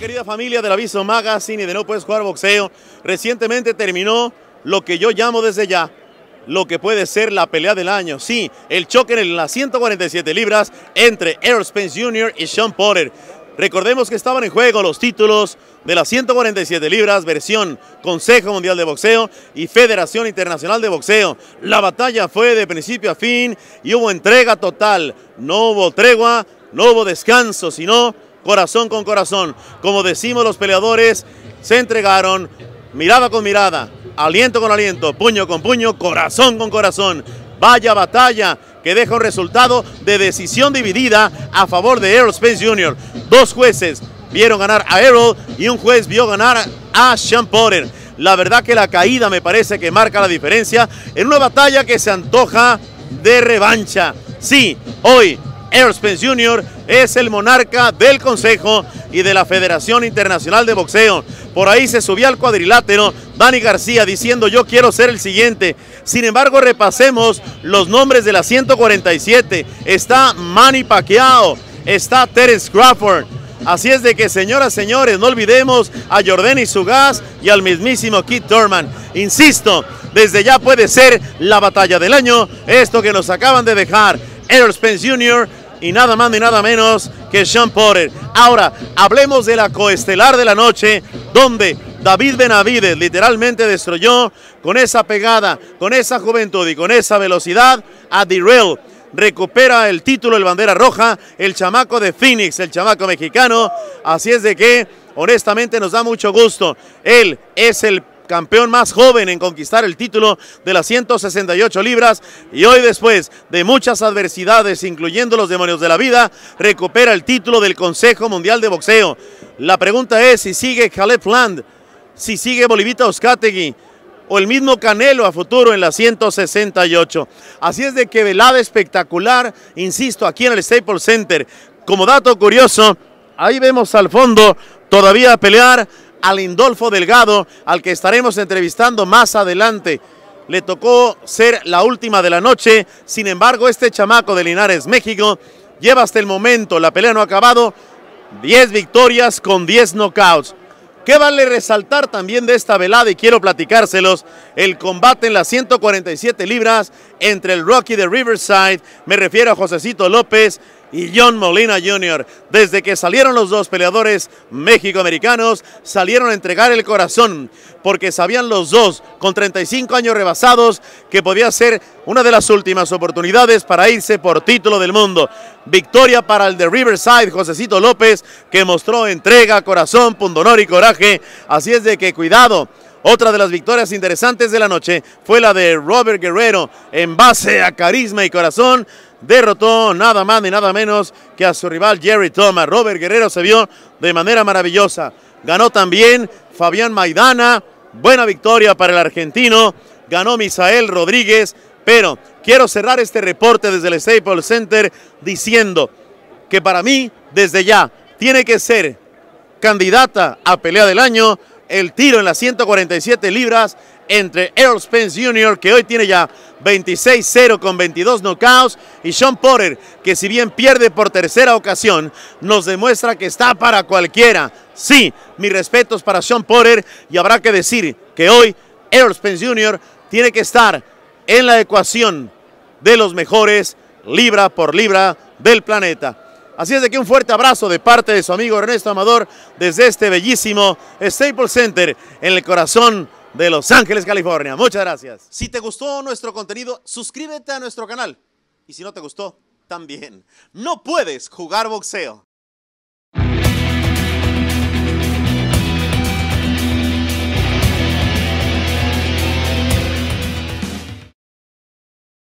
Querida familia del Aviso Magazine y de No Puedes Jugar Boxeo, recientemente terminó lo que yo llamo desde ya lo que puede ser la pelea del año. Sí, el choque en las 147 libras entre Errol Spence Jr. y Sean Porter. Recordemos que estaban en juego los títulos de las 147 libras, versión Consejo Mundial de Boxeo y Federación Internacional de Boxeo. La batalla fue de principio a fin y hubo entrega total. No hubo tregua, no hubo descanso, sino corazón con corazón. Como decimos los peleadores, se entregaron mirada con mirada, aliento con aliento, puño con puño, corazón con corazón. Vaya batalla que deja un resultado de decisión dividida a favor de Errol Spence Jr. Dos jueces vieron ganar a Errol y un juez vio ganar a Sean Porter. La verdad que la caída me parece que marca la diferencia en una batalla que se antoja de revancha. Sí, hoy Errol Spence Jr. es el monarca del Consejo y de la Federación Internacional de Boxeo. Por ahí se subió al cuadrilátero Dani García diciendo yo quiero ser el siguiente. Sin embargo, repasemos los nombres de la 147. Está Manny Pacquiao, está Terence Crawford. Así es de que, señoras, señores, no olvidemos a Jordani Sugas y al mismísimo Keith Thurman. Insisto, desde ya puede ser la batalla del año, esto que nos acaban de dejar Errol Spence Jr., y nada más ni nada menos que Sean Porter. Ahora, hablemos de la coestelar de la noche, donde David Benavides literalmente destruyó con esa pegada, con esa juventud y con esa velocidad a Dirrell. Recupera el título, el bandera roja, el chamaco de Phoenix, el chamaco mexicano. Así es de que, honestamente, nos da mucho gusto. Él es el campeón más joven en conquistar el título de las 168 libras y hoy después de muchas adversidades, incluyendo los demonios de la vida, recupera el título del Consejo Mundial de Boxeo. La pregunta es si sigue Caleb Land, si sigue Bolivita Oscategui o el mismo Canelo a futuro en la 168. Así es de que velada espectacular, insisto, aquí en el Staples Center. Como dato curioso, ahí vemos al fondo todavía pelear a Lindolfo Delgado, al que estaremos entrevistando más adelante. Le tocó ser la última de la noche, sin embargo este chamaco de Linares, México, lleva hasta el momento, la pelea no ha acabado, 10 victorias con 10 knockouts. ¿Qué vale resaltar también de esta velada? Y quiero platicárselos. El combate en las 147 libras entre el Rocky de Riverside, me refiero a Josecito López, y John Molina Jr. Desde que salieron los dos peleadores mexicoamericanos, salieron a entregar el corazón, porque sabían los dos, con 35 años rebasados, que podía ser una de las últimas oportunidades para irse por título del mundo. Victoria para el de Riverside, Josecito López, que mostró entrega, corazón, pundonor y coraje. Así es de que cuidado. Otra de las victorias interesantes de la noche fue la de Robert Guerrero en base a carisma y corazón derrotó nada más ni nada menos que a su rival Jerry Thomas. Robert Guerrero se vio de manera maravillosa. Ganó también Fabián Maidana. Buena victoria para el argentino. Ganó Misael Rodríguez. Pero quiero cerrar este reporte desde el Staples Center diciendo que para mí, desde ya, tiene que ser candidata a pelea del año el tiro en las 147 libras entre Errol Spence Jr., que hoy tiene ya 26-0 con 22 knockouts, y Sean Porter, que si bien pierde por tercera ocasión, nos demuestra que está para cualquiera. Sí, mis respetos para Sean Porter, y habrá que decir que hoy Errol Spence Jr. tiene que estar en la ecuación de los mejores libra por libra del planeta. Así es de que un fuerte abrazo de parte de su amigo Ernesto Amador desde este bellísimo Staples Center en el corazón de Los Ángeles, California. Muchas gracias. Si te gustó nuestro contenido, suscríbete a nuestro canal. Y si no te gustó, también. No puedes jugar boxeo.